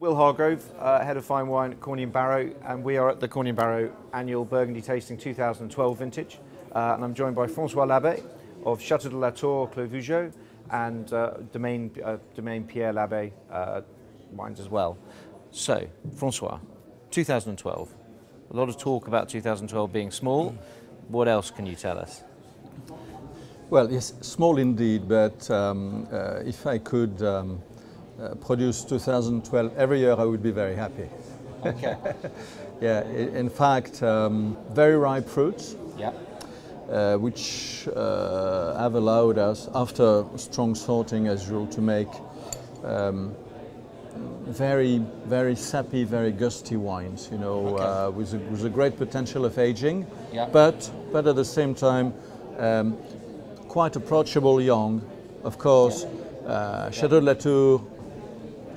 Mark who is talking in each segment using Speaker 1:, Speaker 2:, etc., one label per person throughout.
Speaker 1: Will Hargrove, uh, Head of Fine Wine at Corney & Barrow, and we are at the Corney & Barrow Annual Burgundy Tasting 2012 vintage. Uh, and I'm joined by François Labet of Chateau de la Tour, Clos and uh, Domaine, uh, Domaine Pierre Labet uh, wines as well. So, Francois, 2012. A lot of talk about 2012 being small. What else can you tell us?
Speaker 2: Well, yes, small indeed, but um, uh, if I could um, uh, produce 2012 every year, I would be very happy.
Speaker 1: Okay.
Speaker 2: yeah, in fact, um, very ripe fruits.
Speaker 1: yeah.
Speaker 2: Uh, which uh, have allowed us, after strong sorting as usual, to make um, very, very sappy, very gusty wines, you know,
Speaker 1: Okay.
Speaker 2: uh, with, a, with a great potential of aging,
Speaker 1: Yeah.
Speaker 2: but, but at the same time, um, quite approachable young. Of course, uh, Chateau de la Tour,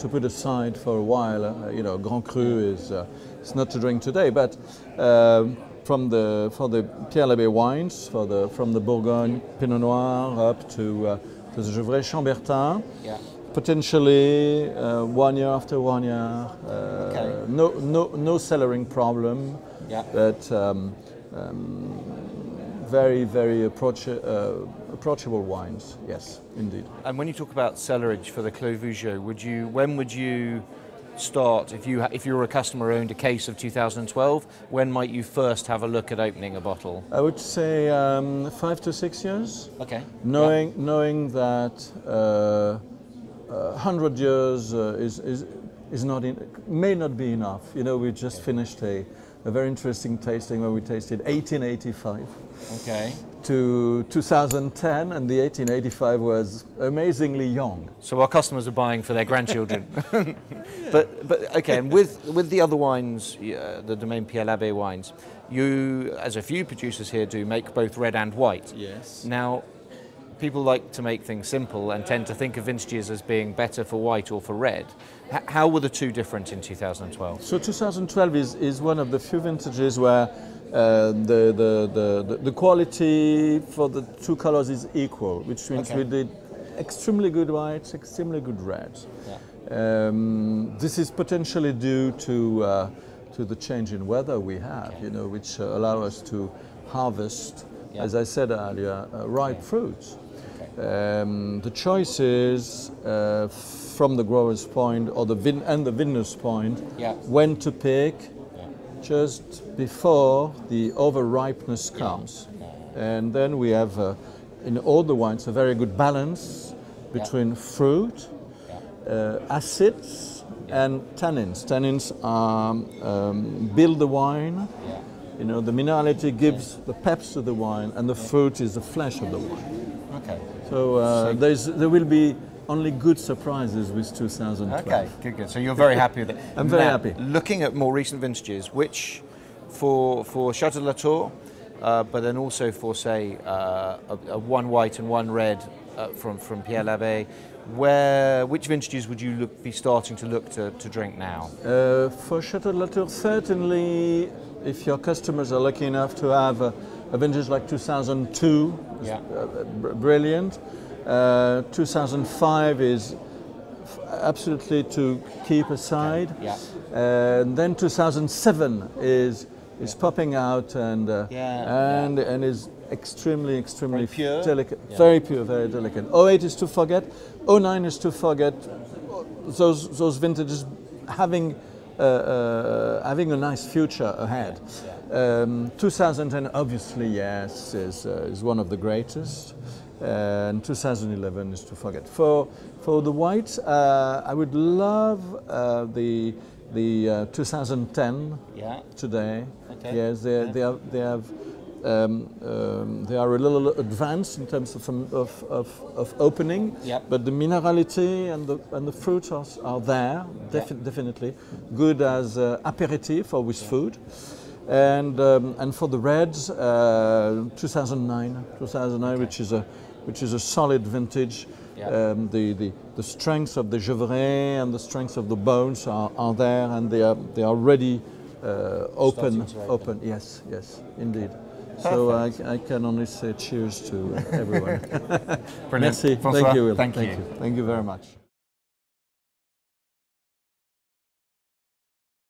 Speaker 2: to put aside for a while, uh, you know, Grand Cru is uh, it's not to drink today, but um, from the for the Pierre Labet wines, for the from the Bourgogne Pinot Noir up to uh, to the Gevrey Chambertin,
Speaker 1: Yeah.
Speaker 2: potentially uh, one year after one year, uh,
Speaker 1: Okay.
Speaker 2: no no no cellaring problem,
Speaker 1: Yeah.
Speaker 2: but um, um, very very approach, uh, approachable wines. Yes, indeed.
Speaker 1: And when you talk about cellarage for the Clos Vougeot, would you, when would you start, if you, ha- if you were a customer owned a case of 2012, when might you first have a look at opening a bottle?
Speaker 2: I would say um, five to six years.
Speaker 1: Okay.
Speaker 2: knowing knowing that uh, uh, hundred years uh, is is is not in, may not be enough. You know, we just finished a, a very interesting tasting where we tasted 1885
Speaker 1: Okay.
Speaker 2: to 2010, and the 1885 was amazingly young.
Speaker 1: So our customers are buying for their grandchildren. but, but okay, and with, with the other wines, uh, the Domaine Pierre Labet wines, you, as a few producers here do, make both red and white.
Speaker 2: Yes.
Speaker 1: Now, people like to make things simple and tend to think of vintages as being better for white or for red. H- how were the two different in 2012?
Speaker 2: So 2012 is, is one of the few vintages where uh, the, the, the, the, quality for the two colors is equal, which means
Speaker 1: Okay.
Speaker 2: we did extremely good whites, extremely good reds. Um, this is potentially due to, uh, to the change in weather we have, you know, which uh, allow us to harvest,
Speaker 1: Yeah.
Speaker 2: as I said earlier, uh, ripe fruits. Um, the choice is uh, from the grower's point or the vin- and the vineyard's point
Speaker 1: Yeah.
Speaker 2: when to pick just before the over ripeness comes. And then we have uh, in all the wines a very good balance between fruit, uh, acids, and tannins. Tannins um, build the wine. You know, the minerality gives the peps to the wine, and the fruit is the flesh of the wine.
Speaker 1: Okay.
Speaker 2: So, uh, there's, there will be only good surprises with 2012.
Speaker 1: Okay, good, good. So you're very happy with it.
Speaker 2: I'm very
Speaker 1: Now,
Speaker 2: happy.
Speaker 1: Looking at more recent vintages, which for for Chateau de la Tour, uh, but then also for say uh, a, a one white and one red uh, from from Pierre Labet, where which vintages would you look, be starting to look to, to drink now?
Speaker 2: Uh, for Chateau de la Tour, certainly, if your customers are lucky enough to have a, a vintage like 2002,
Speaker 1: Yeah.
Speaker 2: uh, brilliant. Uh, 2005 is f- absolutely to keep aside.
Speaker 1: Yeah.
Speaker 2: And then 2007 is is popping out and uh,
Speaker 1: Yeah,
Speaker 2: and and is extremely extremely
Speaker 1: Very pure.
Speaker 2: delicate,
Speaker 1: Yeah.
Speaker 2: very pure, very delicate. 08 is to forget. 09 is to forget. Those those vintages having uh, uh, having a nice future ahead. Um, 2010, obviously, yes, is uh, is one of the greatest. And 2011 is to forget. For for the whites, uh, I would love uh, the the uh, 2010
Speaker 1: Yeah.
Speaker 2: today.
Speaker 1: Okay.
Speaker 2: Yes, they, they have they have um, um, they are a little advanced in terms of of, of, of opening.
Speaker 1: Yep.
Speaker 2: But the minerality and the and the fruits are, are there defi- definitely good as uh, aperitif or with food. And um, and for the reds, uh, 2009, 2009, which is a which is a solid vintage.
Speaker 1: Yeah.
Speaker 2: Um, the, the, the strengths of the Gevrey and the strengths of the Beaunes are, are there and they are, they are ready uh, open,
Speaker 1: to
Speaker 2: open. Yes, yes, indeed. So I, I can only say cheers to everyone. Merci.
Speaker 1: François,
Speaker 2: Thank you, Will.
Speaker 1: Thank,
Speaker 2: Thank
Speaker 1: you.
Speaker 2: you. Thank you very much.